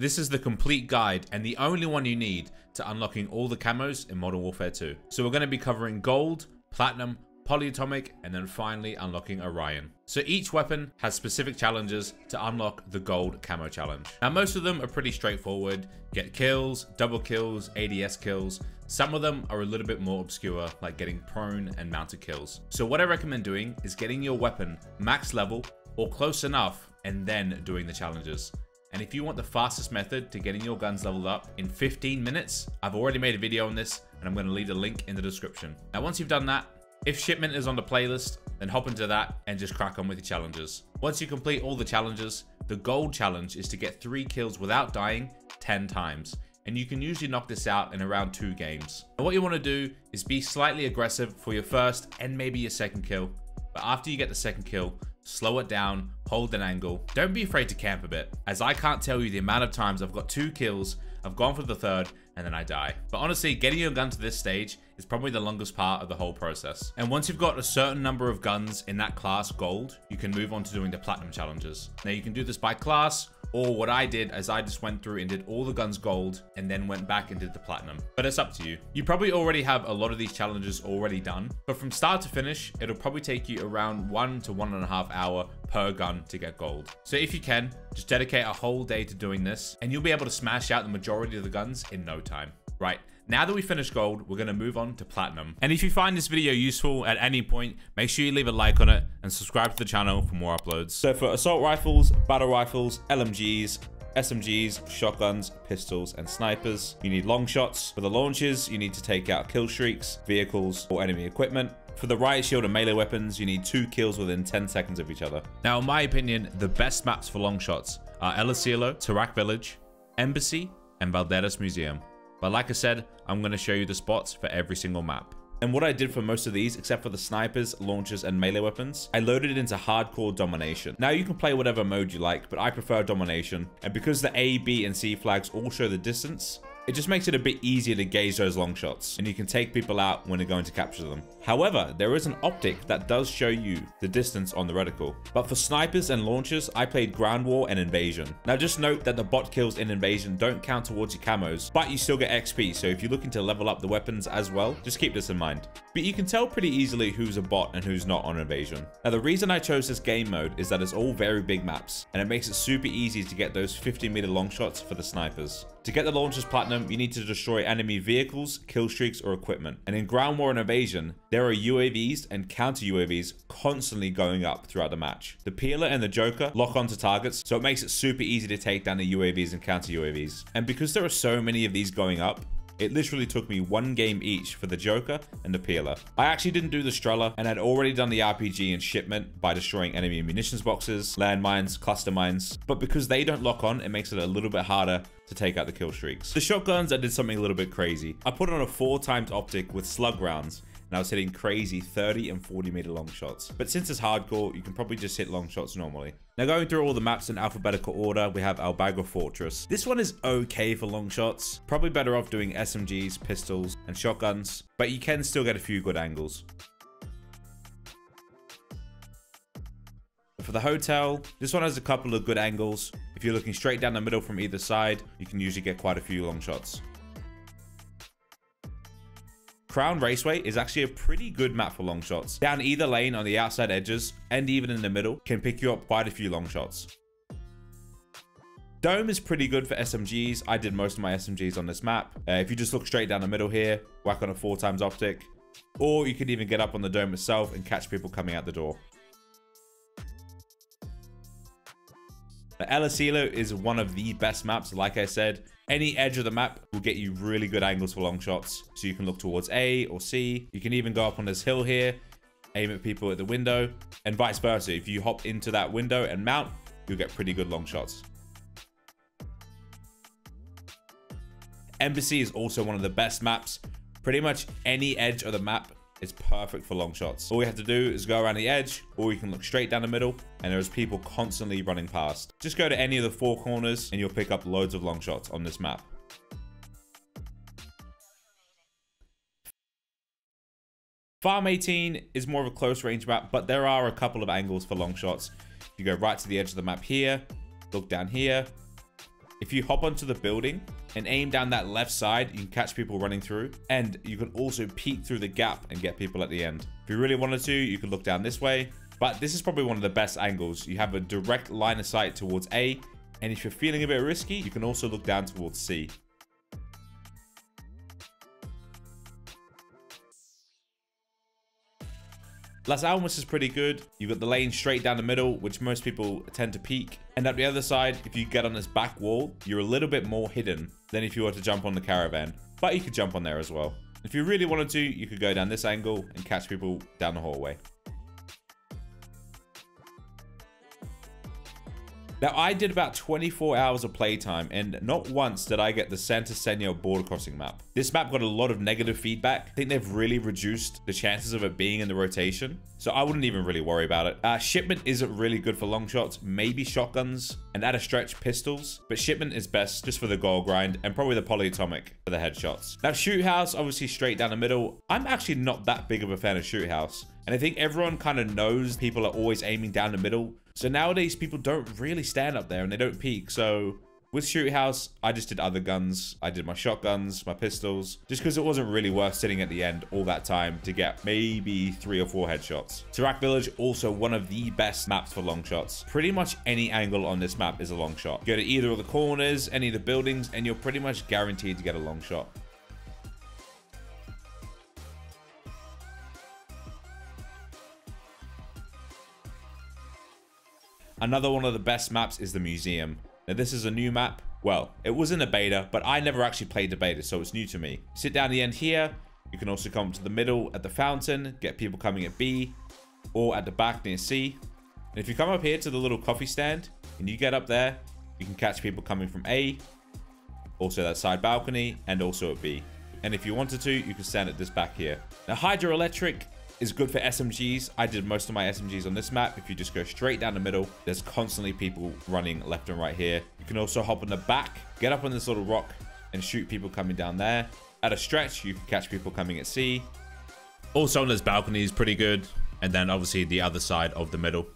This is the complete guide and the only one you need to unlocking all the camos in Modern Warfare 2. So we're going to be covering gold, platinum, polyatomic, and then finally unlocking Orion. So each weapon has specific challenges to unlock the gold camo challenge. Now most of them are pretty straightforward. Get kills, double kills, ADS kills. Some of them are a little bit more obscure, like getting prone and mounted kills. So what I recommend doing is getting your weapon max level or close enough and then doing the challenges. And if you want the fastest method to getting your guns leveled up in 15 minutes, I've already made a video on this and I'm to leave a link in the description. Now, once you've done that, if shipment is on the playlist, then hop into that and just crack on with the challenges. Once you complete all the challenges, the gold challenge is to get three kills without dying 10 times. And you can usually knock this out in around two games. And what you want to do is be slightly aggressive for your first and maybe your second kill. But after you get the second kill, slow it down, hold an angle. Don't be afraid to camp a bit, as I can't tell you the amount of times I've got two kills, I've gone for the third, and then I die. But honestly, getting your gun to this stage is probably the longest part of the whole process. And once you've got a certain number of guns in that class gold, you can move on to doing the platinum challenges. Now you can do this by class, or what I did is I just went through and did all the guns gold and then went back and did the platinum. But it's up to you. You probably already have a lot of these challenges already done, but from start to finish, it'll probably take you around one to one and a half hour per gun to get gold. So if you can, just dedicate a whole day to doing this and you'll be able to smash out the majority of the guns in no time. Right, now that we finished gold, we're going to move on to platinum. And if you find this video useful at any point, make sure you leave a like on it and subscribe to the channel for more uploads. So for assault rifles, battle rifles, LMGs, SMGs, shotguns, pistols, and snipers. You need long shots. For the launches, you need to take out kill streaks, vehicles, or enemy equipment. For the riot shield and melee weapons, you need two kills within 10 seconds of each other. Now, in my opinion, the best maps for long shots are El Asilo, Taraq Village, Embassy, and Valderas Museum. But like I said, I'm going to show you the spots for every single map. And what I did for most of these, except for the snipers, launchers, and melee weapons, I loaded it into hardcore domination. Now you can play whatever mode you like, but I prefer domination. And because the A, B, and C flags all show the distance, it just makes it a bit easier to gauge those long shots, and you can take people out when you're going to capture them. However, there is an optic that does show you the distance on the reticle. But for snipers and launchers, I played Ground War and Invasion. Now just note that the bot kills in Invasion don't count towards your camos, but you still get XP, so if you're looking to level up the weapons as well, just keep this in mind. But you can tell pretty easily who's a bot and who's not on Invasion. Now the reason I chose this game mode is that it's all very big maps, and it makes it super easy to get those 50 meter long shots for the snipers. To get the launcher's platinum, you need to destroy enemy vehicles, kill streaks, or equipment. And in Ground War and Invasion, there are UAVs and counter UAVs constantly going up throughout the match. The PILA and the JOKR lock onto targets, so it makes it super easy to take down the UAVs and counter UAVs. And because there are so many of these going up, it literally took me one game each for the JOKR and the PILA. I actually didn't do the Strela and had already done the RPG and shipment by destroying enemy munitions boxes, landmines, cluster mines. But because they don't lock on, it makes it a little bit harder to take out the kill streaks. The shotguns, I did something a little bit crazy. I put on a four times optic with slug rounds and I was hitting crazy 30 and 40 meter long shots. But since it's hardcore, you can probably just hit long shots normally. Now going through all the maps in alphabetical order, we have Al Bagra Fortress. This one is okay for long shots. Probably better off doing SMGs, pistols, and shotguns, but you can still get a few good angles. For the hotel, this one has a couple of good angles. If you're looking straight down the middle from either side, you can usually get quite a few long shots. Crown Raceway is actually a pretty good map for long shots. Down either lane on the outside edges and even in the middle can pick you up quite a few long shots. Dome is pretty good for SMGs. I did most of my SMGs on this map. Uh, if you just look straight down the middle here, whack on a four times optic, or you can even get up on the dome itself and catch people coming out the door. The El Asilo is one of the best maps, like I said. Any edge of the map will get you really good angles for long shots. So you can look towards A or C. You can even go up on this hill here, aim at people at the window, and vice versa. If you hop into that window and mount, you'll get pretty good long shots. Embassy is also one of the best maps. Pretty much any edge of the map it's perfect for long shots. All you have to do is go around the edge, or you can look straight down the middle, and there's people constantly running past. Just go to any of the four corners, and you'll pick up loads of long shots on this map. Farm 18 is more of a close range map, but there are a couple of angles for long shots. You go right to the edge of the map here, look down here. If you hop onto the building and aim down that left side, you can catch people running through. And you can also peek through the gap and get people at the end. If you really wanted to, you could look down this way. But this is probably one of the best angles. You have a direct line of sight towards A. And if you're feeling a bit risky, you can also look down towards C. Las Almas is pretty good. You've got the lane straight down the middle, which most people tend to peek. And at the other side, if you get on this back wall, you're a little bit more hidden than if you were to jump on the caravan. But you could jump on there as well. If you really wanted to, you could go down this angle and catch people down the hallway. Now, I did about 24 hours of playtime, and not once did I get the Santa Seña border crossing map. This map got a lot of negative feedback. I think they've really reduced the chances of it being in the rotation, so I wouldn't even really worry about it. Uh, shipment isn't really good for long shots, maybe shotguns, and at a stretch, pistols, but shipment is best just for the goal grind, and probably the polyatomic for the headshots. Now, shoot house, obviously straight down the middle. I'm actually not that big of a fan of shoot house. And I think everyone kind of knows people are always aiming down the middle. So nowadays people don't really stand up there and they don't peek. So with Shoot House, I just did other guns. I did my shotguns, my pistols, just because it wasn't really worth sitting at the end all that time to get maybe three or four headshots. Taraq Village, also one of the best maps for long shots. Pretty much any angle on this map is a long shot. Go to either of the corners, any of the buildings, and you're pretty much guaranteed to get a long shot. Another one of the best maps is the museum. Now this is a new map. Well, it was in a beta, but I never actually played the beta, so it's new to me. Sit down the end here. You can also come to the middle at the fountain, get people coming at B, or at the back near C. And if you come up here to the little coffee stand, and you get up there, you can catch people coming from A, also that side balcony, and also at B. And if you wanted to, you can stand at this back here. Now, hydroelectric is good for SMGs. I did most of my SMGs on this map. If you just go straight down the middle, there's constantly people running left and right here. You can also hop on the back, get up on this little rock and shoot people coming down there. At a stretch, you can catch people coming at C. Also on this balcony is pretty good. And then obviously the other side of the middle.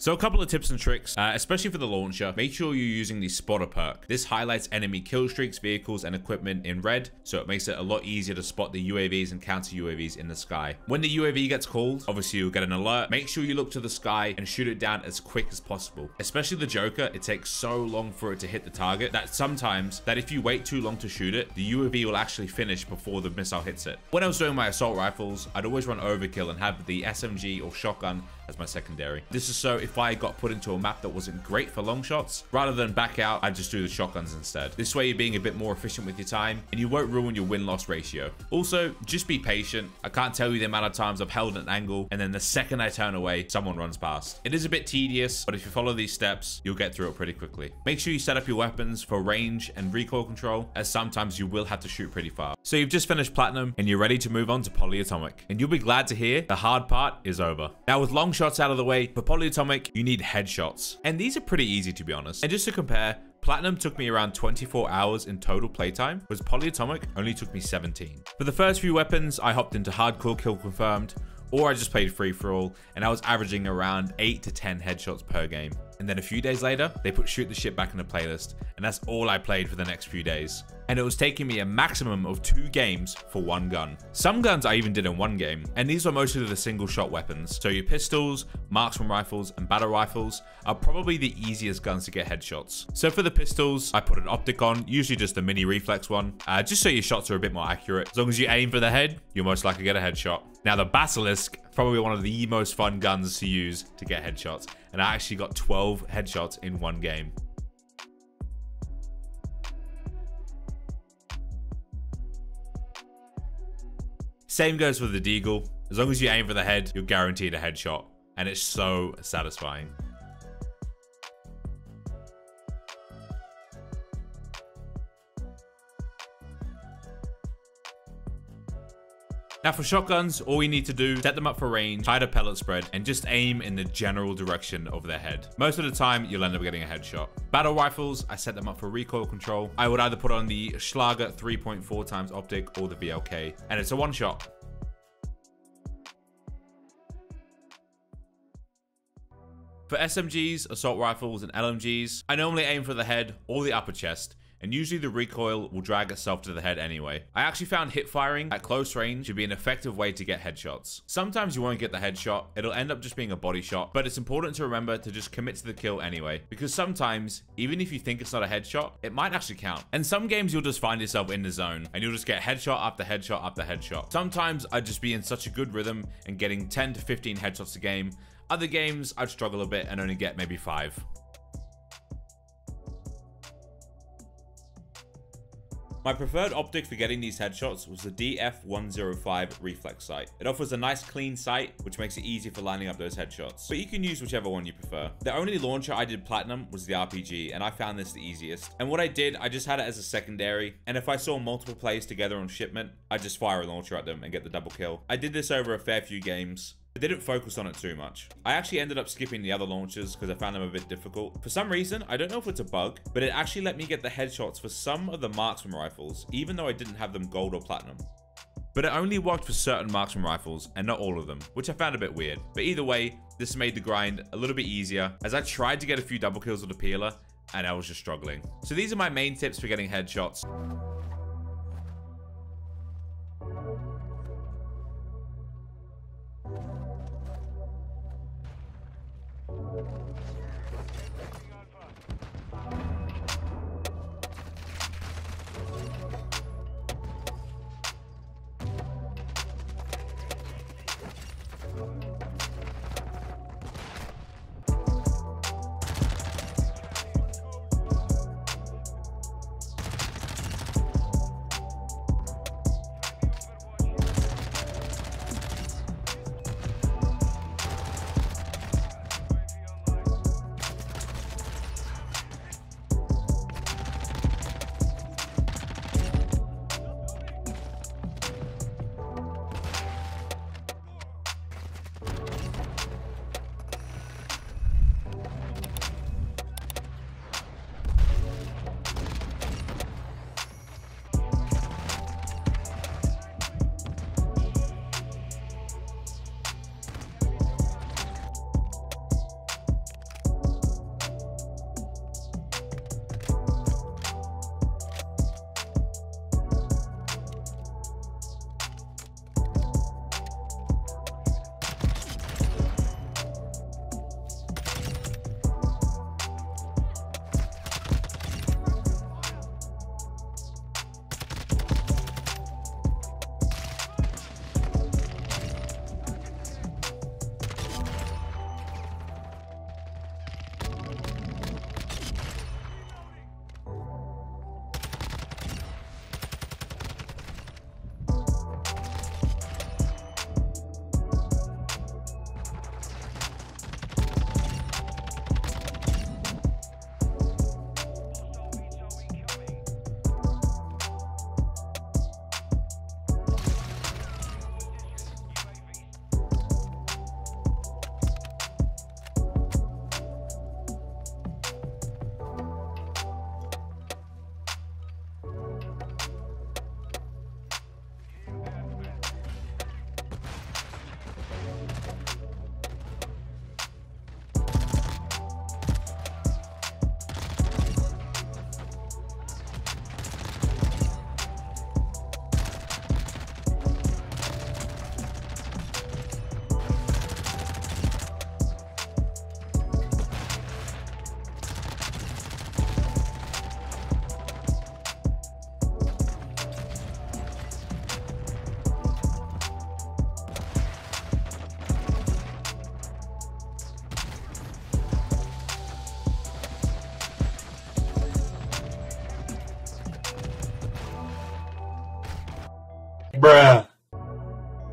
So a couple of tips and tricks, uh, especially for the launcher, make sure you're using the spotter perk. This highlights enemy kill streaks, vehicles, and equipment in red, so it makes it a lot easier to spot the UAVs and counter UAVs in the sky. When the UAV gets called, obviously you'll get an alert. Make sure you look to the sky and shoot it down as quick as possible. Especially the JOKR, it takes so long for it to hit the target that sometimes that if you wait too long to shoot it, the UAV will actually finish before the missile hits it. When I was doing my assault rifles, I'd always run overkill and have the SMG or shotgun as my secondary. This is so if I got put into a map that wasn't great for long shots, rather than back out, I just do the shotguns instead. This way you're being a bit more efficient with your time and you won't ruin your win-loss ratio. Also, just be patient. I can't tell you the amount of times I've held an angle and then the second I turn away, someone runs past. It is a bit tedious, but if you follow these steps, you'll get through it pretty quickly. Make sure you set up your weapons for range and recoil control, as sometimes you will have to shoot pretty far. So you've just finished Platinum and you're ready to move on to Polyatomic. And you'll be glad to hear the hard part is over. Now with long shots out of the way, for Polyatomic, you need headshots. And these are pretty easy to be honest. And just to compare, Platinum took me around 24 hours in total playtime, whereas Polyatomic only took me 17. For the first few weapons, I hopped into Hardcore Kill Confirmed, or I just played free for all, and I was averaging around 8 to 10 headshots per game. And then a few days later, they put Shoot the Ship back in the playlist, and that's all I played for the next few days. And it was taking me a maximum of two games for one gun. Some guns I even did in one game, and these were mostly the single shot weapons. So your pistols, marksman rifles, and battle rifles are probably the easiest guns to get headshots. So for the pistols, I put an optic on, usually just a mini reflex one, uh, just so your shots are a bit more accurate. As long as you aim for the head, you're most likely get a headshot. Now the Basilisk, probably one of the most fun guns to use to get headshots. And I actually got 12 headshots in one game. Same goes for the Deagle. As long as you aim for the head, you're guaranteed a headshot. And it's so satisfying. Now for shotguns, all you need to do, is set them up for range, hide a pellet spread, and just aim in the general direction of their head. Most of the time, you'll end up getting a headshot. Battle rifles, I set them up for recoil control. I would either put on the Schlager 3.4 times optic or the VLK, and it's a one shot. For SMGs, assault rifles, and LMGs, I normally aim for the head or the upper chest, and usually the recoil will drag itself to the head anyway. I actually found hip firing at close range to be an effective way to get headshots. Sometimes you won't get the headshot, it'll end up just being a body shot, but it's important to remember to just commit to the kill anyway, because sometimes, even if you think it's not a headshot, it might actually count. And some games you'll just find yourself in the zone, and you'll just get headshot after headshot after headshot. Sometimes I'd just be in such a good rhythm and getting 10 to 15 headshots a game. Other games, I'd struggle a bit and only get maybe 5. My preferred optic for getting these headshots was the DF105 reflex sight. It offers a nice clean sight, which makes it easy for lining up those headshots. But you can use whichever one you prefer. The only launcher I did platinum was the RPG, and I found this the easiest. And what I did, I just had it as a secondary, and if I saw multiple players together on shipment, I'd just fire a launcher at them and get the double kill. I did this over a fair few games, I didn't focus on it too much. I actually ended up skipping the other launches because I found them a bit difficult. For some reason, I don't know if it's a bug, but it actually let me get the headshots for some of the marksman rifles, even though I didn't have them gold or platinum. But it only worked for certain marksman rifles and not all of them, which I found a bit weird. But either way, this made the grind a little bit easier as I tried to get a few double kills with the PILA and I was just struggling. So these are my main tips for getting headshots.